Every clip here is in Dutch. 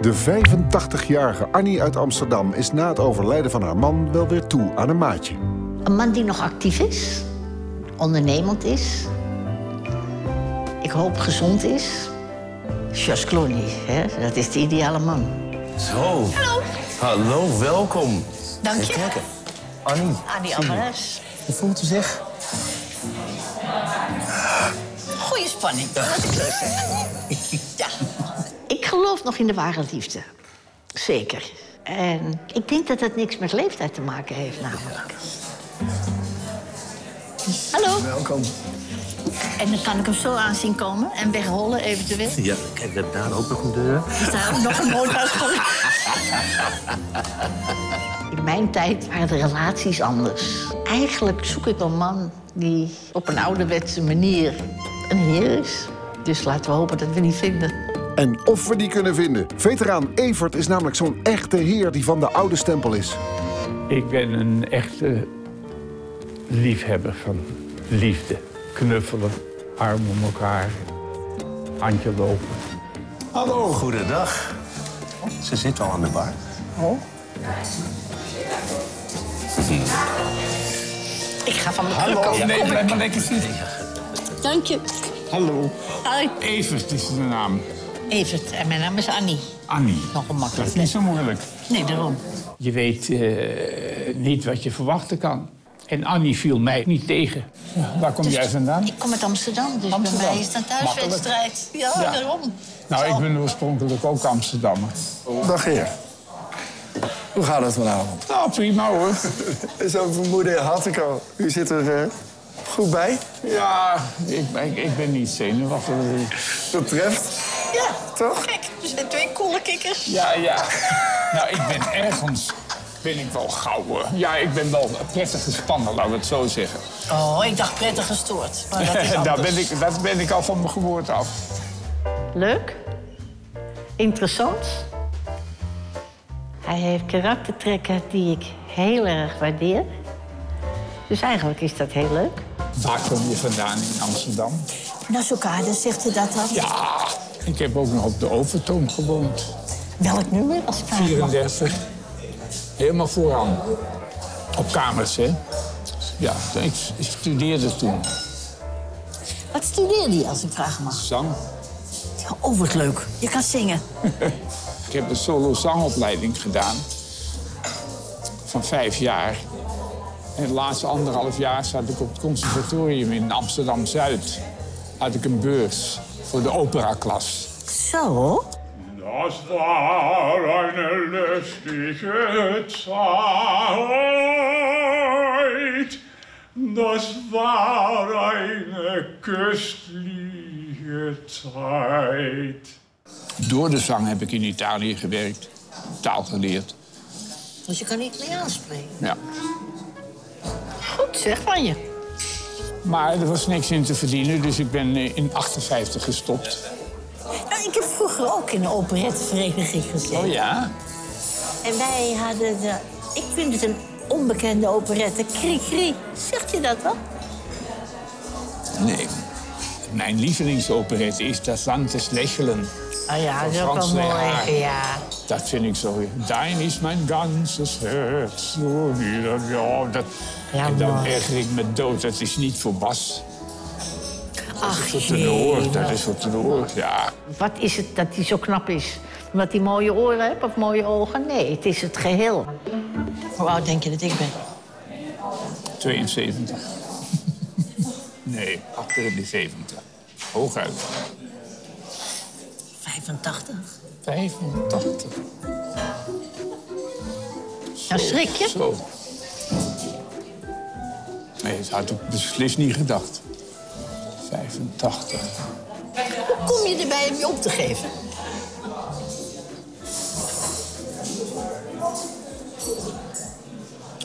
De 85-jarige Annie uit Amsterdam is na het overlijden van haar man wel weer toe aan een maatje. Een man die nog actief is, ondernemend is. Ik hoop gezond is. George Clooney, hè? dat is de ideale man. Zo. Hallo. Hallo, welkom. Dank je. Kijken. Annie. Annie. Alvarez. Hoe voelt u zich? Goeie spanning. Ja. Ik geloof nog in de ware liefde. Zeker. En ik denk dat het niks met leeftijd te maken heeft, namelijk. Hallo. Welkom. En dan kan ik hem zo aan zien komen en wegrollen eventueel. Ja, kijk, we hebben daar ook nog een deur. Is daar ook nog een noodhuis voor? In mijn tijd waren de relaties anders. Eigenlijk zoek ik een man die op een ouderwetse manier een heer is. Dus laten we hopen dat we die vinden. En of we die kunnen vinden. Veteraan Evert is namelijk zo'n echte heer die van de oude stempel is. Ik ben een echte liefhebber van liefde. Knuffelen, arm om elkaar, handje lopen. Hallo. Goedendag. Oh, ze zit al aan de bar. Ik ga van mijn kruk komen. Nee, blijf maar lekker zitten. Dank je. Hallo. Hoi. Evert is de naam. Evert, en mijn naam is Annie. Annie. Nog een Dat makkelijk. is niet zo moeilijk. Nee, daarom. Je weet eh, niet wat je verwachten kan. En Annie viel mij niet tegen. Waar kom jij vandaan? Ik kom uit Amsterdam, dus Amsterdam. bij mij is het een thuiswedstrijd. Ja, Ja. daarom. Nou, Zo. ik ben oorspronkelijk ook Amsterdammer. Dag heer. Hoe gaat het vanavond? Nou, prima hoor. Zo'n vermoeden had ik al. U zit er eh, goed bij, Ja, ik, ben- ik, ik ben niet zenuwachtig. wat betreft. Ja, Toch? Kijk, er zijn twee koele kikkers. Ja, ja. Nou, ik ben ergens ben ik wel gauw. hoor. Ja, ik ben wel prettig gespannen, laten we het zo zeggen. Oh, ik dacht prettig gestoord. Maar dat is Daar ben ik, dat ben ik al van mijn geboorte af. Leuk. Interessant. Hij heeft karaktertrekken die ik heel erg waardeer. Dus eigenlijk is dat heel leuk. Waar kom je vandaan in Amsterdam? Nasokade, zegt u dat dan? Ja, ik heb ook nog op de Overtoom gewoond. Welk nummer, als ik vraag mag? 34. Helemaal vooraan. Op kamers, hè? Ja, ik studeerde toen Wat studeerde je, als ik vragen mag? zang. Oh, wat leuk. Je kan zingen. Ik heb een solo zangopleiding gedaan. Van vijf jaar. En de laatste anderhalf jaar zat ik op het conservatorium in Amsterdam-Zuid. Had ik een beurs voor de operaklas. Zo? Das war eine lästige Zeit. Das war eine köstliche Zeit. Door de zang heb ik in Italië gewerkt. Taal geleerd. Dus je kan Italiaans spreken. Ja. Goed, zeg van je. Maar er was niks in te verdienen, dus ik ben eh, in 58 gestopt. Nou, ik heb vroeger ook in een operettevereniging gezeten. Oh ja? En wij hadden de... Ik vind het een onbekende operette. Kri-kri. Zegt je dat wel? Nee. Mijn lievelingsoperette is Das Land des Lächeln. Ah ja, dat is Van ook wel Frans mooi. Ja. Dat vind ik zo. Dein is mijn ganzes Herz. Nieder. Ja, dat, Ja, en dan erger ik me dood. Dat is niet voor Bas. Ach, Voor tenor. Dat is voor tenor, ja. Wat is het dat hij zo knap is? Omdat hij mooie oren heeft of mooie ogen? Nee, het is het geheel. Hoe oud denk je dat ik ben? 72. nee, achter de 70. Hooguit. 85. 85. Nou, schrik je? Zo. Nee, dat had ik beslist niet gedacht. 85. Hoe kom je erbij om je op te geven?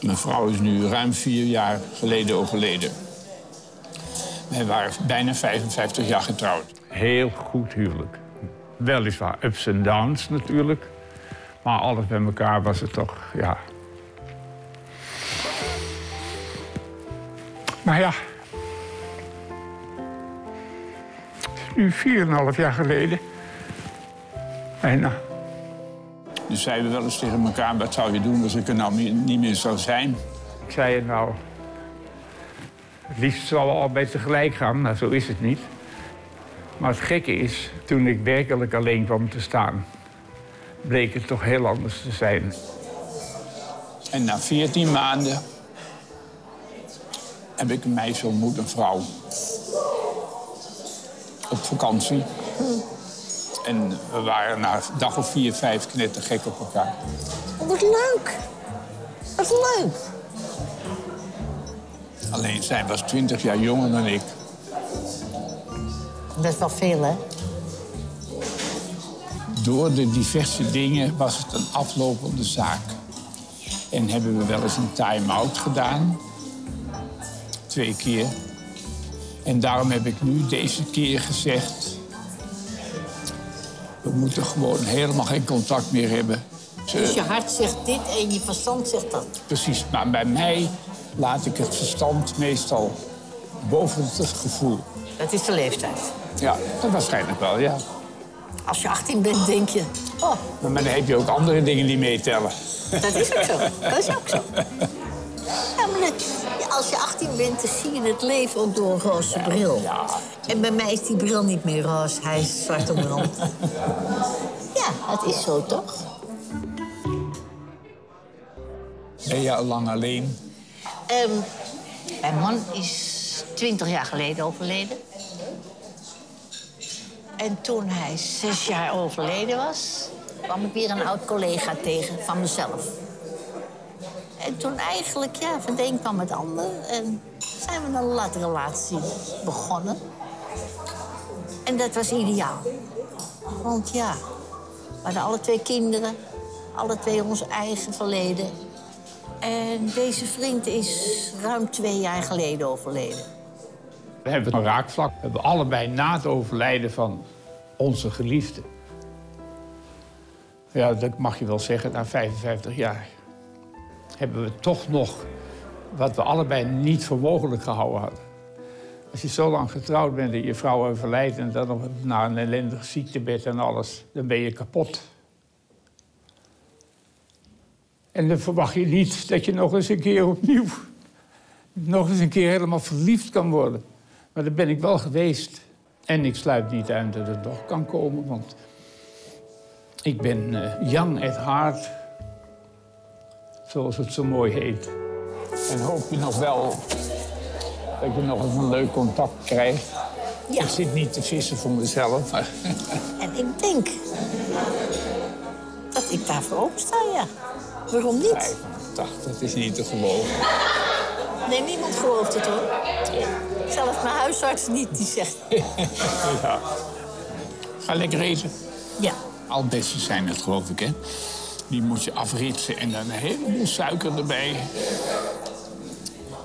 Mijn vrouw is nu ruim vier jaar geleden overleden. Wij waren bijna 55 jaar getrouwd. Heel goed huwelijk. Weliswaar ups en downs natuurlijk. Maar alles bij elkaar was het toch, ja. Maar ja. Het is nu 4,5 jaar geleden. Bijna. Dus zeiden we wel eens tegen elkaar, wat zou je doen als ik er nou niet meer zou zijn? Ik zei het nou. Het liefst zou al bij tegelijk gaan, maar zo is het niet. Maar het gekke is, toen ik werkelijk alleen kwam te staan, bleek het toch heel anders te zijn. En na 14 maanden heb ik een meisje ontmoet, een vrouw. Op vakantie. En we waren na een dag of vier, vijf knettergek op elkaar. Wat leuk. Wat leuk. Alleen zij was 20 jaar jonger dan ik. Dat is wel veel, hè? Door de diverse dingen was het een aflopende zaak. En hebben we wel eens een time-out gedaan. Twee keer. En daarom heb ik nu deze keer gezegd... we moeten gewoon helemaal geen contact meer hebben. Dus je hart zegt dit en je verstand zegt dat. Precies, maar bij mij laat ik het verstand meestal boven het gevoel. Dat is de leeftijd. Ja, dat waarschijnlijk wel, ja. Als je 18 bent, denk je... Oh, Maar dan heb je ook andere dingen die meetellen. dat is ook zo. Dat is ook zo. Ja, maar dat- als je 18 bent, dan zie je het leven ook door een roze bril. Ja. En bij mij is die bril niet meer roze, hij is zwart omrand. ja, het is zo, toch? Ben je al lang alleen? Ehm, mijn man is 20 jaar geleden overleden. En toen hij zes jaar overleden was, kwam ik weer een oud collega tegen van mezelf. En toen eigenlijk, ja, van de een kwam het ander. En zijn we een latte relatie begonnen. En dat was ideaal. Want ja, we hadden alle twee kinderen, alle twee ons eigen verleden. En deze vriend is ruim twee jaar geleden overleden. We hebben een raakvlak. We hebben allebei na het overlijden van onze geliefde. Ja, dat mag je wel zeggen, na 55 jaar. Hebben we toch nog wat we allebei niet voor mogelijk gehouden hadden. Als je zo lang getrouwd bent en je vrouw overlijdt... en dan nog na een ellendig ziektebed en alles, dan ben je kapot. En dan verwacht je niet dat je nog eens een keer opnieuw... nog eens een keer helemaal verliefd kan worden. Maar dat ben ik wel geweest. En ik sluit niet uit dat het nog kan komen, want... ik ben eh, young at heart, zoals het zo mooi heet. En hoop je nog wel dat je nog eens een leuk contact krijgt? Ja. Ik zit niet te vissen voor mezelf. En ik denk dat ik daarvoor opensta, ja. Waarom niet? 85, dat is niet te geloven. Nee, niemand gelooft het, hoor. Zelfs mijn huisarts niet, die zegt... Ja. Ga lekker eten. Ja, Albessen zijn het, geloof ik, hè? Die moet je afritsen en dan een heleboel suiker erbij.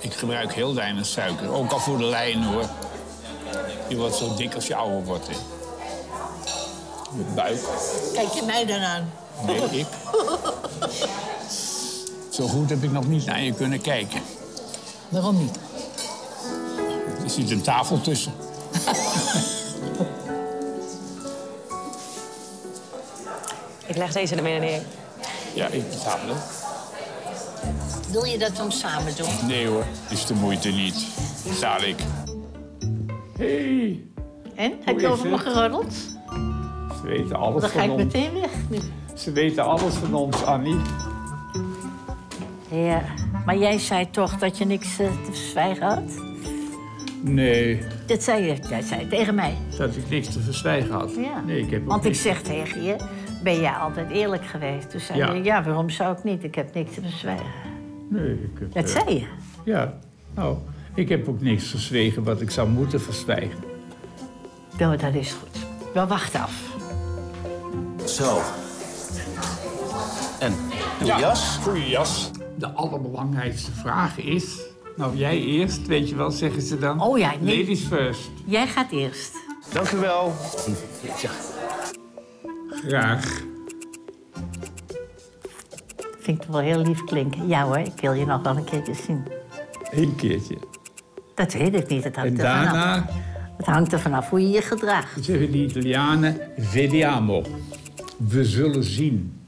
Ik gebruik heel weinig suiker, ook al voor de lijn, hoor. Je wordt zo dik als je ouder wordt, hè. Je buik. kijk je mij dan aan. Nee, ik. Zo goed heb ik nog niet naar je kunnen kijken. Waarom niet? Er zit een tafel tussen. Ik leg deze er meer neer. Ja, ik betaal het. Wil je dat we hem samen doen? Nee hoor, is de moeite niet. Betaal ik. Hé, En? Heb je over me het? geroddeld? ze weten alles Dan ga van ik ons. meteen weg nu. Ze weten alles van ons, Annie. Ja, maar jij zei toch dat je niks eh, te verzwijgen had? Nee, Dat zei je, jij zei het tegen mij. dat ik niks te verzwijgen had. Ja. Nee, ik heb Want ik niks- zeg tegen je, ben jij altijd eerlijk geweest? Toen zei Ja. je, ja, waarom zou ik niet? Ik heb niks te verzwijgen. Nee, ik heb... Dat eh, zei je. Ja, nou, ik heb ook niks verzwegen wat ik zou moeten verzwijgen. Nou, dat is goed. Wel, wacht af. Zo. En? Uw Ja, jas? goeie jas. De allerbelangrijkste vraag is... Nou, jij eerst, weet je wel, zeggen ze dan. Oh ja, nee. Ladies first. Jij gaat eerst. Dank u wel. Ja. Graag. Vind ik wel heel lief klinken. Ja hoor, ik wil je nog wel een keertje zien. Eén keertje. Dat weet ik niet, het En hangt er vanaf. daarna Het hangt er vanaf hoe je je gedraagt. zeggen de Italianen... Vediamo. We zullen zien.